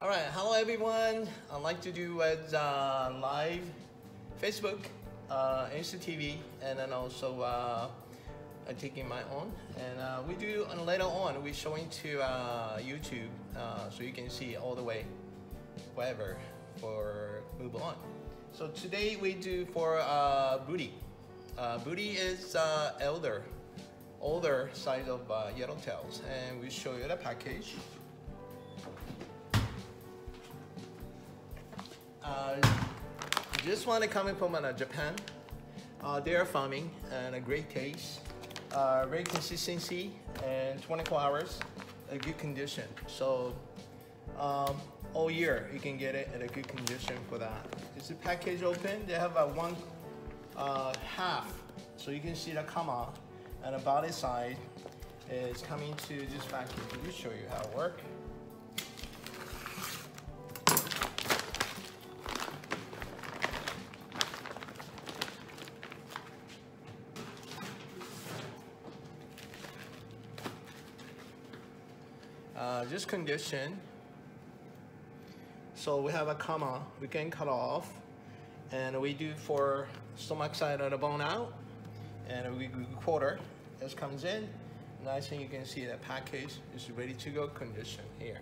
All right, hello everyone. I'd like to do a uh, live Facebook, uh, InstaTV, and then also uh, I'm taking my own. And uh, we do and later on we showing to uh, YouTube, uh, so you can see all the way, wherever, for move on. So today we do for uh, Buri. Uh, Buri is uh, elder, older side of uh, yellowtails, and we show you the package. This one is coming from uh, Japan. Uh, they are farming and a great taste, uh, great consistency, and 24 hours, a good condition. So um, all year you can get it in a good condition for that. Is the package open? They have a one uh, half, so you can see the kama and the body side is coming to this package. Let me show you how it works. This condition. So we have a kama, we can cut off, and we do for stomach side of the bone out, and we quarter. This comes in, nice and you can see the package is ready to go condition here.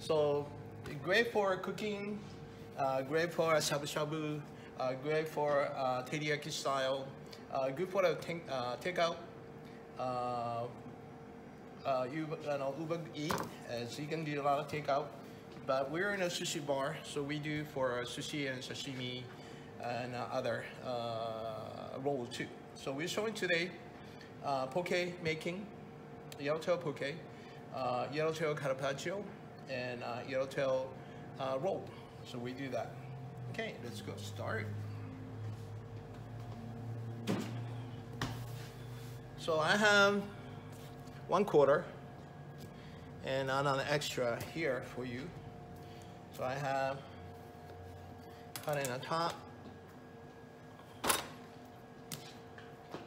So great for cooking, uh, great for shabu shabu, uh, great for uh, teriyaki style, uh, good for the take, uh, takeout. Uh, you, you know, Eat, uh, so you can do a lot of takeout. But we're in a sushi bar, so we do for sushi and sashimi and uh, other uh, rolls too. So we're showing today uh, poke making, yellowtail poke, uh, yellowtail carpaccio, and uh, yellowtail uh, roll. So we do that. Okay, let's go start. So I have one quarter and another extra here for you. So I have cut in the top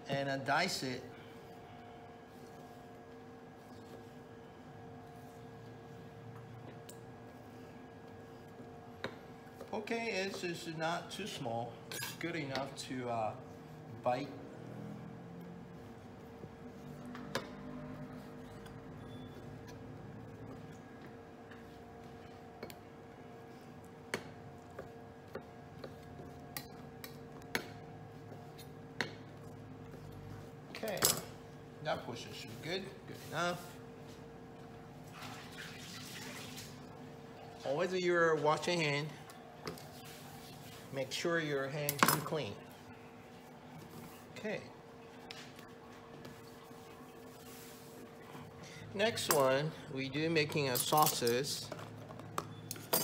and I dice it Okay, it's, it's not too small. It's good enough to uh, bite Okay, that should be good, good enough. Always when you're washing hand, make sure your hands are clean. Okay. Next one, we do making a sauces. All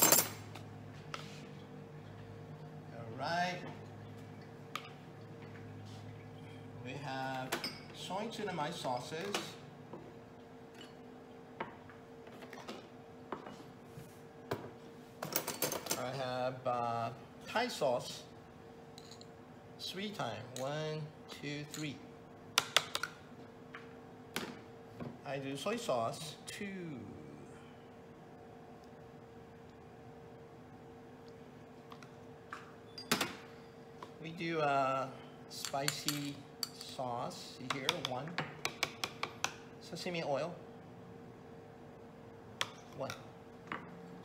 right. We have soy sauces. I have uh, Thai sauce, three times. one, two, three. I do soy sauce, two. We do uh, spicy sauce here, one. Sesame oil, one.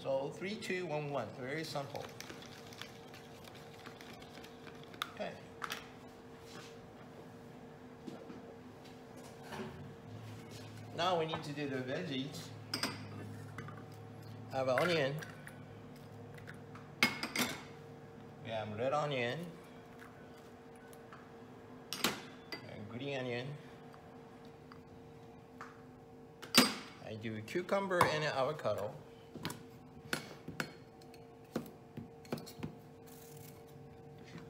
So three, two, one, one. Very simple. Okay. Now we need to do the veggies. Have an onion. We have red onion. And green onion. I do a cucumber and avocado.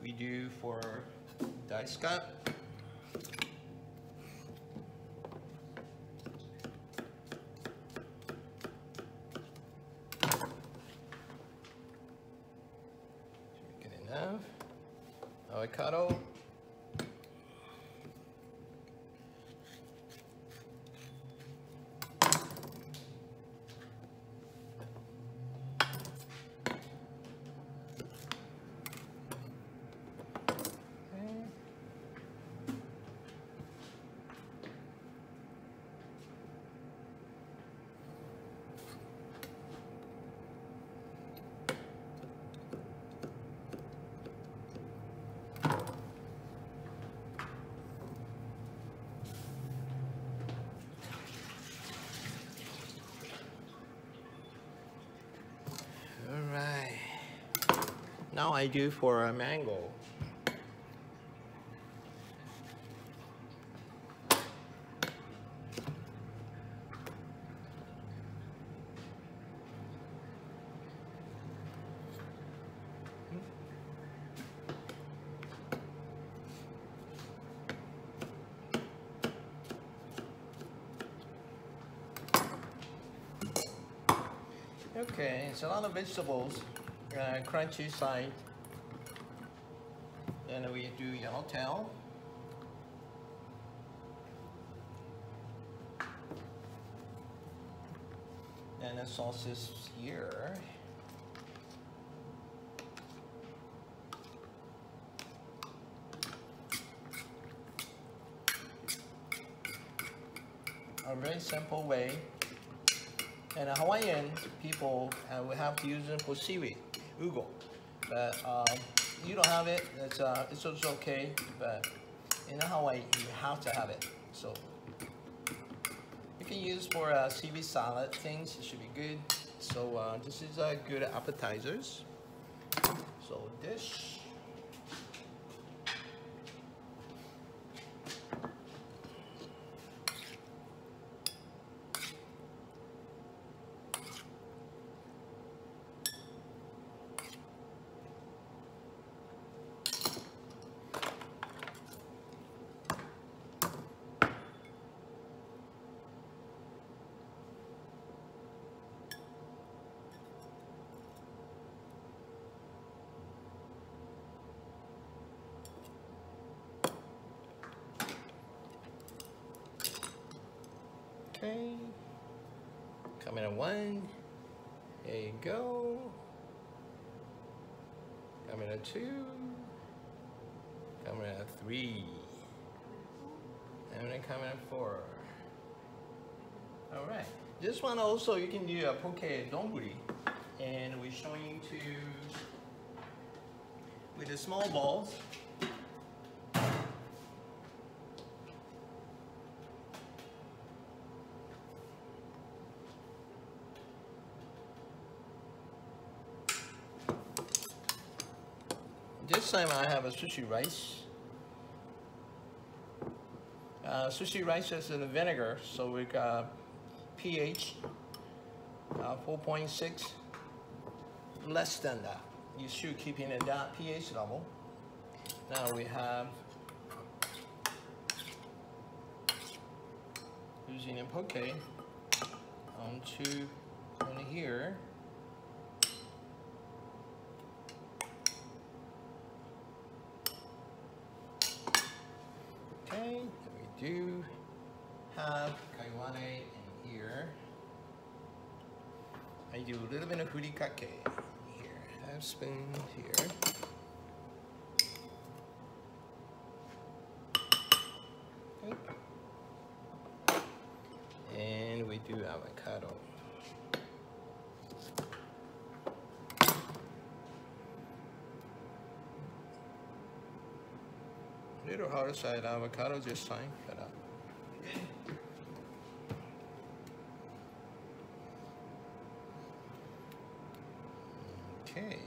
We do for diced cut. Good enough. Avocado. All right. Now I do for a mango. Okay, it's a lot of vegetables, uh, crunchy side. Then we do yellowtail. And the sauces here. A very simple way and Hawaiian people uh, will have to use them for seaweed, ogo. But um, you don't have it, it's, uh, it's also okay. But in Hawaii, you have to have it. So you can use for uh, seaweed salad things, it should be good. So uh, this is uh, good appetizers. So dish. Okay. Coming in one. There you go. Coming in two. Coming in three. And then coming in four. All right. This one also you can do a poke donburi. And we're showing you to with the small balls. This time I have a sushi rice. Uh, sushi rice is in the vinegar, so we got pH uh, 4.6, less than that. You should keep it at that pH level. Now we have using a poke onto on here. Okay, we do have kaiware in here. I do a little bit of furikake here. Half spoon here. And we do avocado. Little harder side avocado just fine. Cut up. Okay.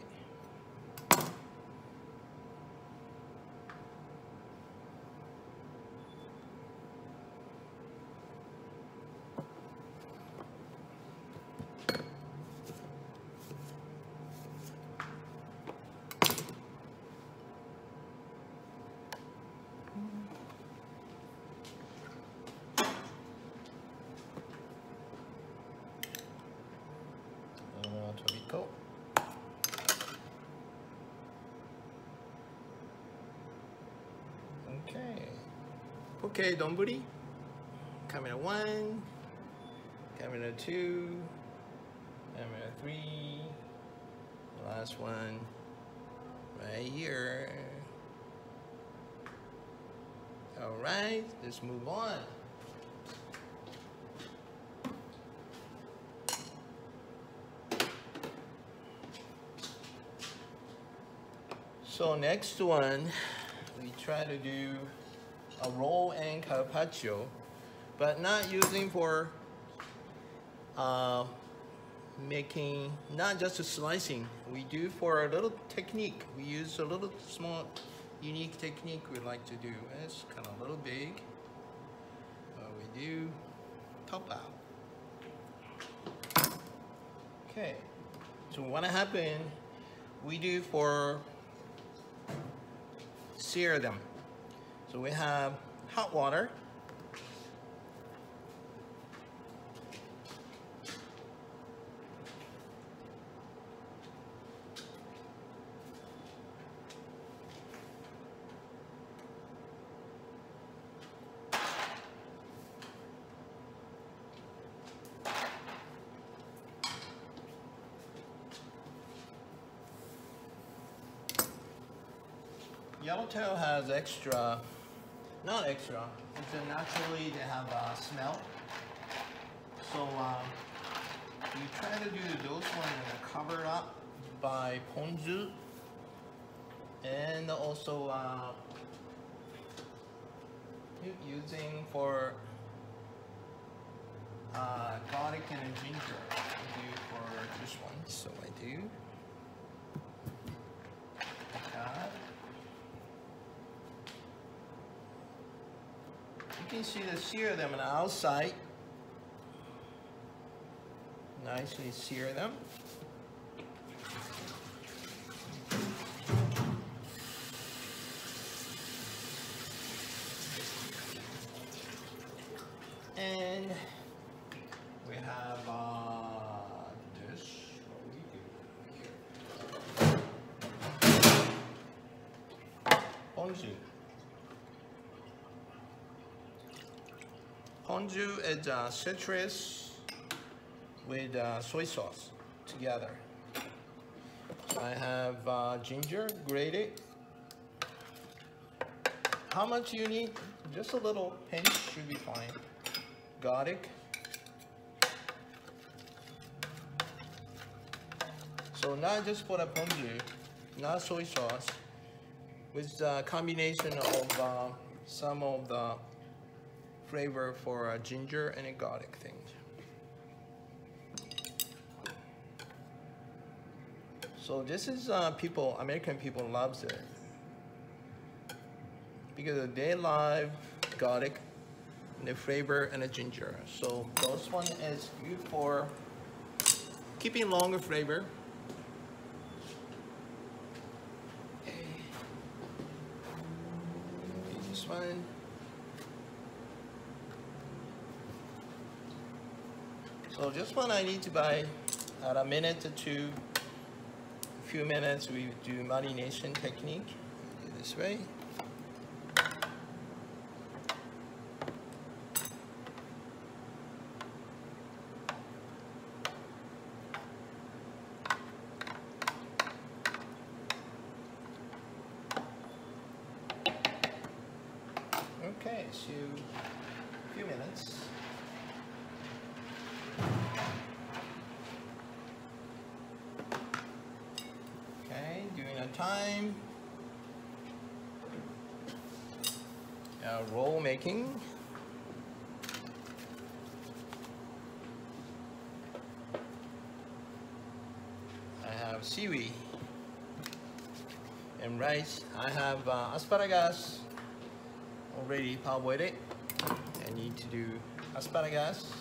Uh, Tobiko. Okay. Okay, donburi. Camera one. Camera two. Camera three. Last one. Right here. All right, let's move on. So next one, we try to do a roll and carpaccio, but not using for uh, making not just slicing. We do for a little technique. We use a little small unique technique we like to do. It's kind of a little big. But we do top out. Okay, so what happen, we do for sear them. So we have hot water. Yellowtail has extra, not extra, it's a naturally they have a smell. So um, you try to do the those ones covered up by ponzu and also uh, using for uh, garlic and ginger. I do for this one, so I do. Can see the sear them on the outside. Nicely sear them. Ponzu is uh, citrus with uh, soy sauce together. I have uh, ginger grated. How much you need? Just a little pinch should be fine. Garlic. So not just for the ponzu, not soy sauce, with a combination of uh, some of the flavor for ginger and a garlic thing. So this is uh, people, American people loves it. Because they love garlic, the flavor, and the ginger. So this one is good for keeping longer flavor. Okay. This one. So just when I need to buy at a minute or two, a few minutes, we do marination technique. Do this way. Okay, so a few minutes. Time. Uh, roll making. I have seaweed and rice. I have uh, asparagus already parboiled. I need to do asparagus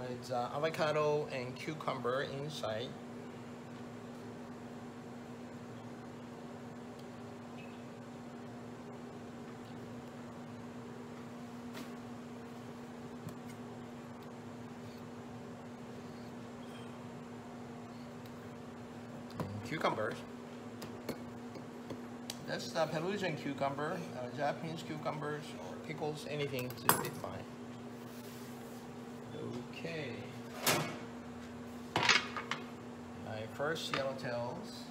with uh, avocado and cucumber inside. Cucumbers. That's the Peruvian cucumber, uh, Japanese cucumbers, or pickles, anything to be fine. Okay. My first yellowtails.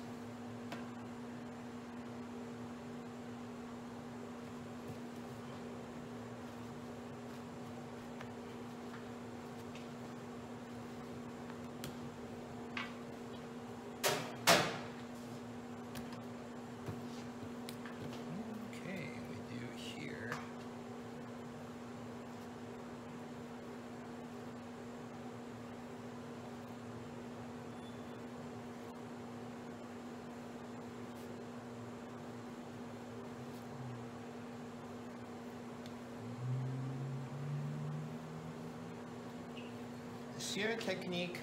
Sear technique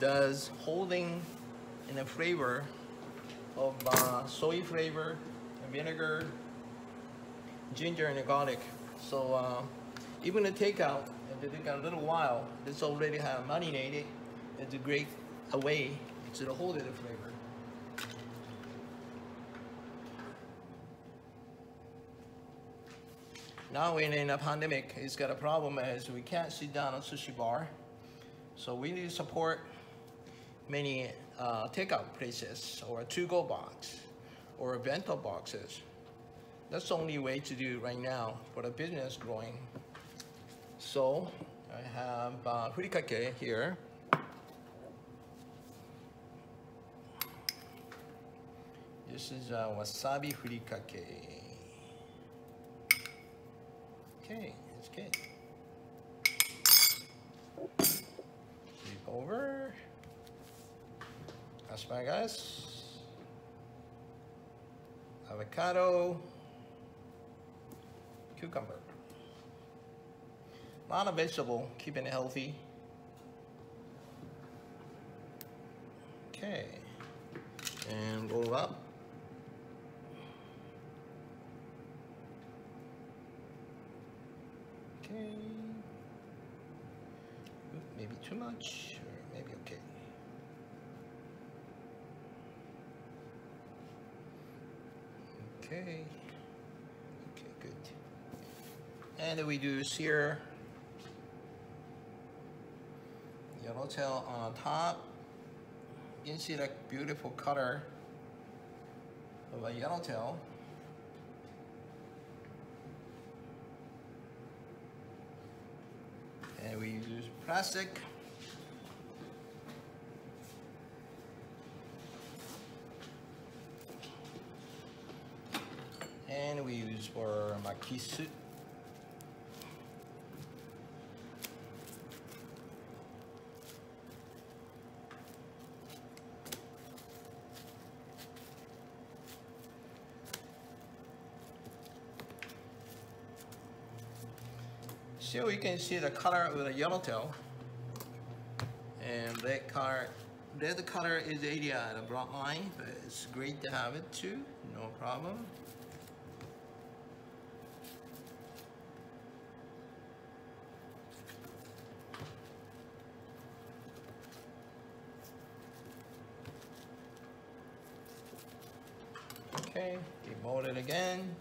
does holding in a flavor of uh, soy flavor, vinegar, ginger, and garlic. So uh, even the takeout, if they take a little while, it's already have marinated. It's a great way to hold the flavor. Now in, in a pandemic, it's got a problem as we can't sit down on sushi bar. So we need to support many uh, takeout places or a to-go box or bento boxes. That's the only way to do right now for the business growing. So I have uh, furikake here. This is uh, wasabi furikake. Okay, it's good. Flip over. Asparagus. Avocado. Cucumber. A lot of vegetable, keeping it healthy. Okay. And roll up. Okay. Maybe too much, or maybe okay. Okay. Okay, good. And then we do sear yellowtail on top. You can see that beautiful color of a yellowtail. And we use plastic. And we use for makisu. So you can see the color of the yellowtail. And red color, red color is uh, the area the broad line, but it's great to have it too, no problem. Okay, demold it again.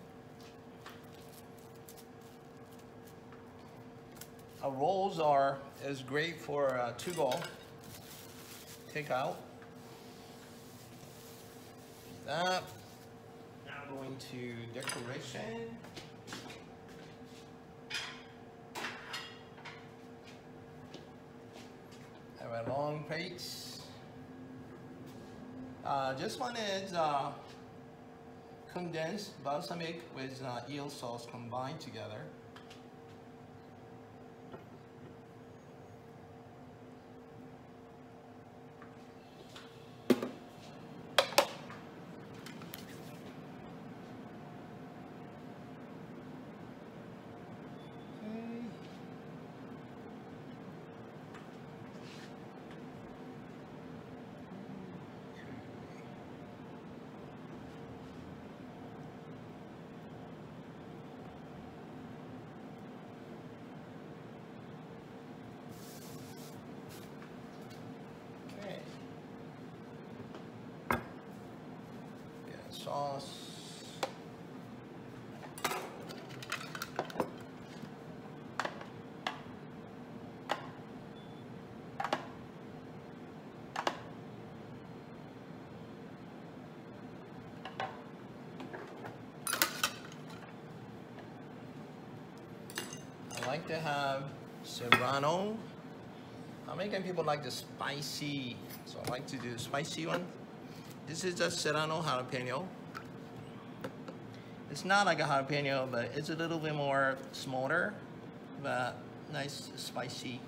Rolls are is great for uh, to go. Take out. That. Now going to decoration. Have a long plates. Uh, this one is uh, condensed balsamic with uh, eel sauce combined together. Okay. Okay. Get sauce. I like to have serrano. American people like the spicy, so I like to do the spicy one. This is just serrano jalapeno. It's not like a jalapeno, but it's a little bit more smaller, but nice spicy.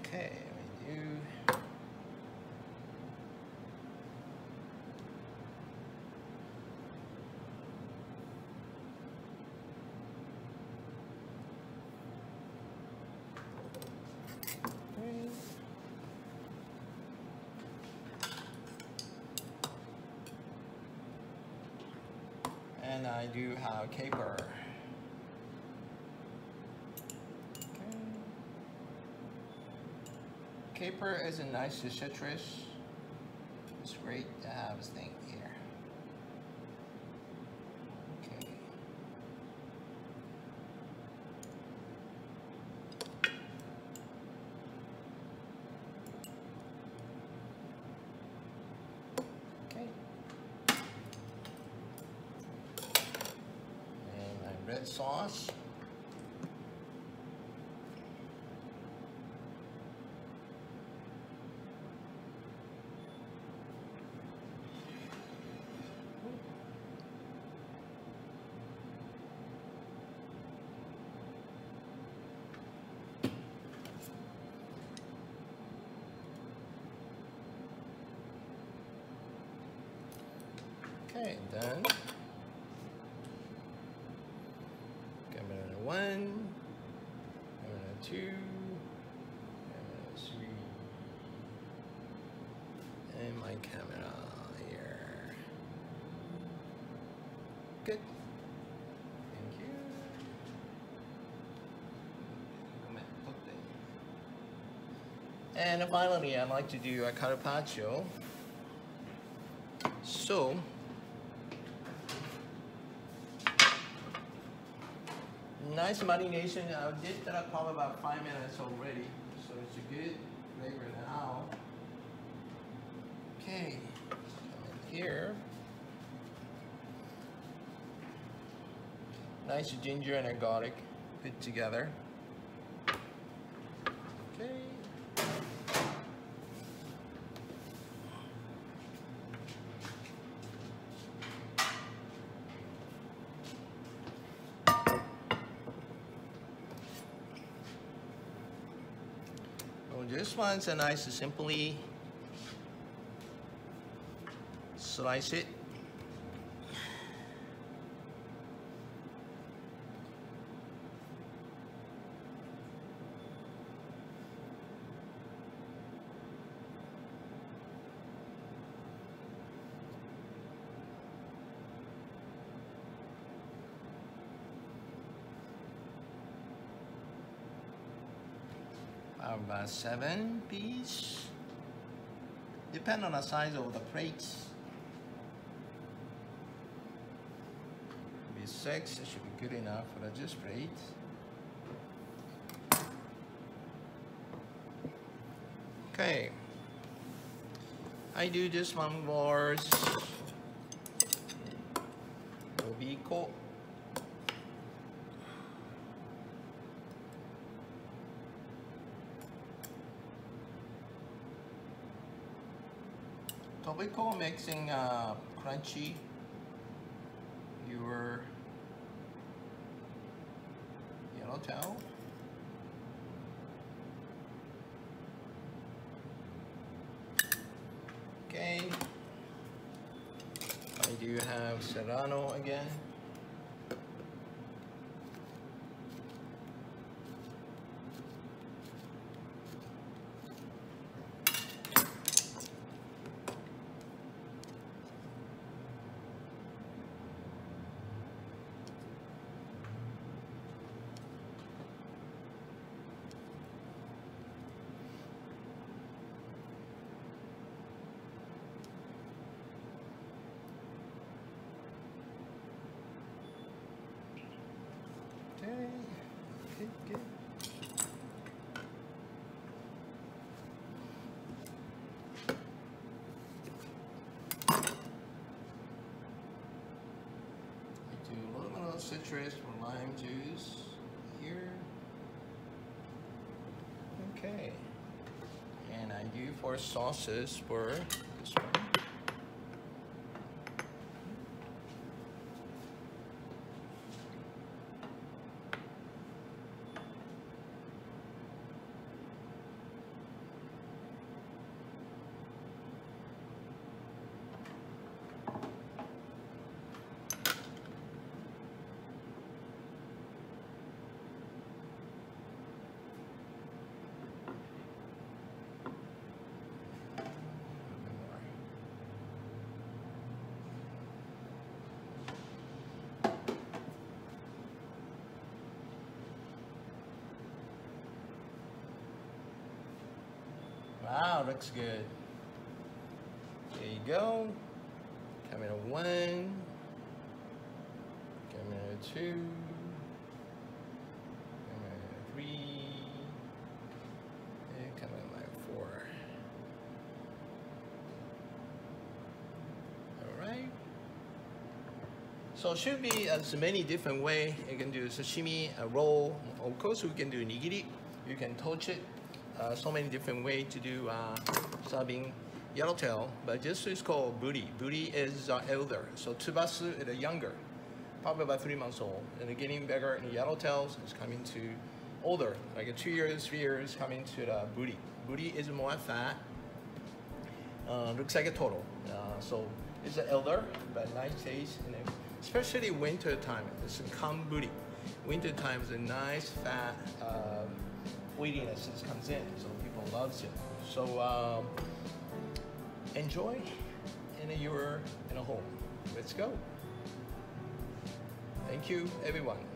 Okay, do. And I do have caper. Okay. Caper is a nice citrus. It's great to have this thing here. Okay. Okay. And sauce. Okay, done. Camera one, camera two, camera three, and my camera here. Good. Thank you. And finally, I'd like to do a carpaccio. So, nice marination. I did that probably about five minutes already, so it's a good flavor now. Okay, here. Nice ginger and a garlic put together. Okay. Oh, this one's a nice simply slice it. about seven piece. Depend on the size of the plates. Be six, should be good enough for just plate. Okay. I do this one was Tobiko mixing uh, crunchy. Your yellow yellowtail. Okay. I do have Serrano again. Okay, good, good. I do a little bit of citrus or lime juice here. Okay. And I do for sauces for looks good. There you go. Camera one. Camera two. Camera three. And like four. Alright. So should be uh, as many different way. You can do sashimi, a roll. Of course, we can do nigiri. You can touch it. Uh, so many different way to do uh, serving yellowtail. But this is called buri. Buri is uh, elder. So tsubasu is younger, probably about three months old. And getting bigger. And yellowtails is coming to older, like two years, three years, coming to the buri. Buri is more fat. Uh, looks like a turtle. Uh, so it's an elder, but nice taste. And especially winter time, it's a kamburi. Winter time is a nice fat um, weightiness that comes in, so people loves it. So um, enjoy, in a year in a home. Let's go. Thank you, everyone.